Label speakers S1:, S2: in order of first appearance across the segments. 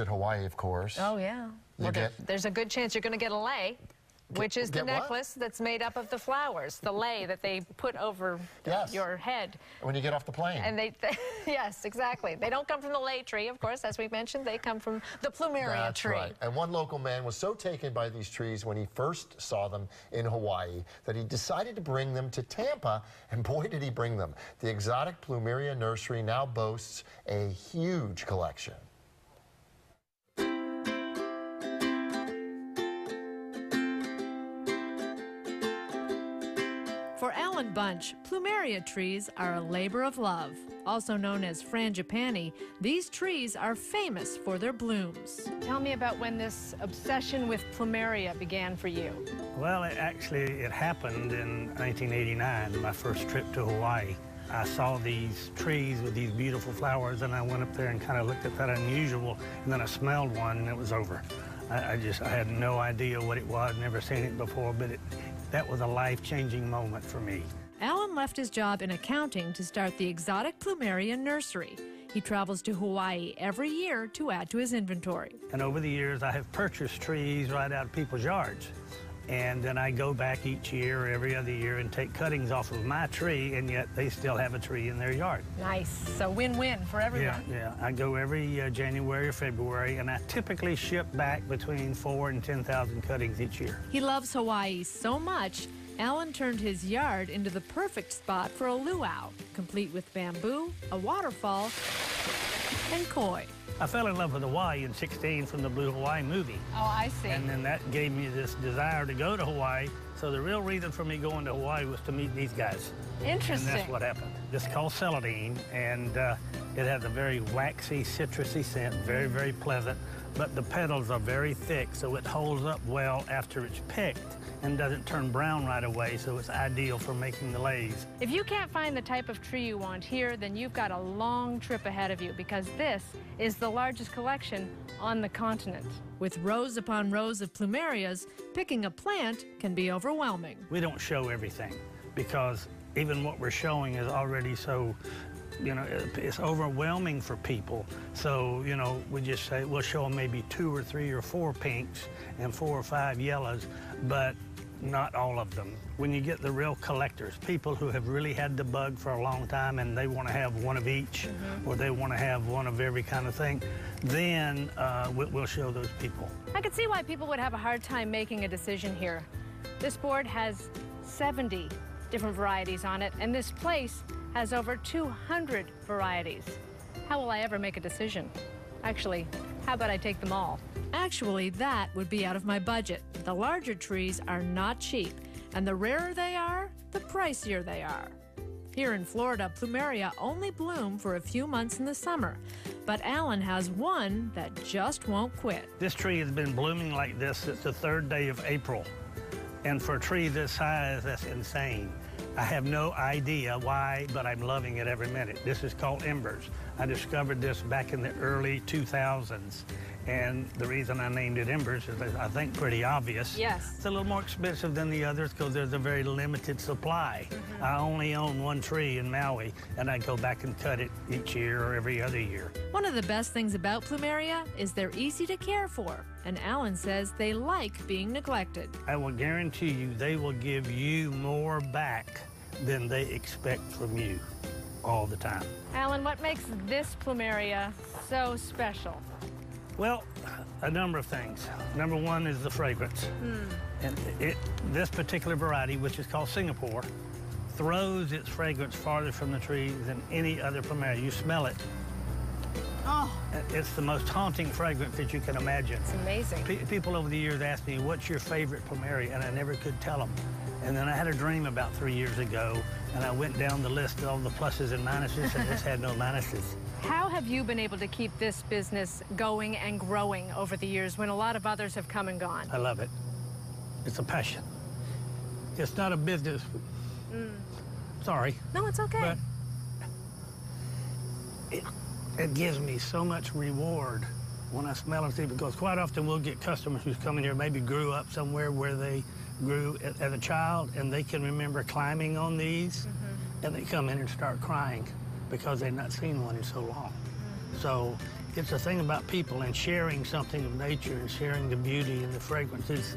S1: at Hawaii, of course.
S2: Oh, yeah. Well,
S1: get-
S2: there's a good chance you're going to get a lei, which is the
S1: get what?
S2: necklace that's made up of the flowers, the lei that they put over
S1: Yes.
S2: your head.
S1: When you get off the plane.
S2: And they, yes, exactly. They don't come from the lei tree, of course, as we mentioned. They come from the plumeria
S1: That's
S2: tree.
S1: right. And one local man was so taken by these trees when he first saw them in Hawaii that he decided to bring them to Tampa, and boy, did he bring them. The exotic Plumeria Nursery now boasts a huge collection.
S3: For Bunch, plumeria trees are a labor of love. Also known as frangipani, these trees are famous for their blooms.
S2: Tell me about when this obsession with plumeria began for you.
S4: Well, it actually, it happened in 1989, my first trip to Hawaii. I saw these trees with these beautiful flowers, and I went up there and kind of looked at that unusual, and then I smelled one, and it was over. I, I just, I had no idea what it was, never seen it before, but it, that was a life-changing moment for me.
S3: Alan left his job in accounting to start the exotic plumeria nursery. He travels to Hawaii every year to add to his inventory.
S4: And over the years, I have purchased trees right out of people's yards. And then I go back each year or every other year and take cuttings off of my tree, and yet they still have a tree in their yard.
S2: Nice. So win-win for everyone.
S4: Yeah, yeah. I go every uh, January or February, and I typically ship back between four and 10,000 cuttings each year.
S3: He loves Hawaii so much, Alan turned his yard into the perfect spot for a luau, complete with bamboo, a waterfall, and koi.
S4: I fell in love with Hawaii in 16 from the Blue Hawaii movie.
S2: Oh, I see.
S4: And then that gave me this desire to go to Hawaii. So the real reason for me going to Hawaii was to meet these guys.
S2: Interesting.
S4: And that's what happened. This is called Celadine, and uh, it has a very waxy, citrusy scent, very, very pleasant. But the petals are very thick, so it holds up well after it's picked and doesn't turn brown right away, so it's ideal for making the leis.
S2: If you can't find the type of tree you want here, then you've got a long trip ahead of you because this is the largest collection on the continent.
S3: With rows upon rows of plumerias, picking a plant can be overwhelming.
S4: We don't show everything because even what we're showing is already so you know, it's overwhelming for people. So, you know, we just say, we'll show them maybe two or three or four pinks and four or five yellows, but not all of them. When you get the real collectors, people who have really had the bug for a long time and they want to have one of each, or they want to have one of every kind of thing, then uh, we- we'll show those people.
S2: I could see why people would have a hard time making a decision here. This board has 70 different varieties on it, and this place has over 200 varieties. How will I ever make a decision? Actually, how about I take them all?
S3: Actually, that would be out of my budget. The larger trees are not cheap, and the rarer they are, the pricier they are. Here in Florida, plumeria only bloom for a few months in the summer, but Alan has one that just won't quit.
S4: This tree has been blooming like this since the third day of April. And for a tree this size, that's insane. I have no idea why, but I'm loving it every minute. This is called Embers. I discovered this back in the early 2000s. And the reason I named it Embers is I think pretty obvious.
S2: Yes.
S4: It's a little more expensive than the others because there's a very limited supply. Mm-hmm. I only own one tree in Maui, and I go back and cut it each year or every other year.
S3: One of the best things about plumeria is they're easy to care for, and Alan says they like being neglected.
S4: I will guarantee you they will give you more back than they expect from you all the time.
S2: Alan, what makes this plumeria so special?
S4: Well, a number of things. Number one is the fragrance. Hmm. And it, this particular variety, which is called Singapore, throws its fragrance farther from the tree than any other plumeria. You smell it.
S2: Oh,
S4: It's the most haunting fragrance that you can imagine.
S2: it's amazing.
S4: Pe- people over the years asked me, what's your favorite plumeria? And I never could tell them. And then I had a dream about three years ago, and I went down the list of all the pluses and minuses, and this had no minuses.
S2: How have you been able to keep this business going and growing over the years when a lot of others have come and gone?
S4: I love it. It's a passion. It's not a business. Mm. Sorry,
S2: No, it's okay.
S4: but it, it gives me so much reward when I smell and see because quite often we'll get customers who's coming here maybe grew up somewhere where they grew as a child and they can remember climbing on these mm-hmm. and they come in and start crying because they've not seen one in so long. Mm-hmm. So it's a thing about people and sharing something of nature and sharing the beauty and the fragrances.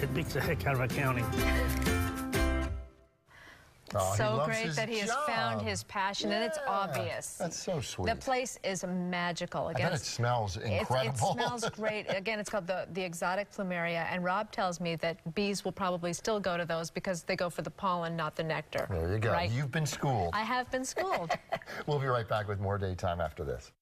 S4: It beats the heck out of a county.
S1: Oh,
S3: so great that he has found his passion, and it's obvious.
S1: That's so sweet.
S3: The place is magical. Again,
S1: it smells
S3: it's-
S1: incredible.
S3: It smells great. Again, it's called the, the exotic plumeria, and Rob tells me that bees will probably still go to those because they go for the pollen, not the nectar.
S1: there you go.
S3: Right?
S1: You've been schooled.
S3: I have been schooled.
S1: We'll be right back with more daytime after this.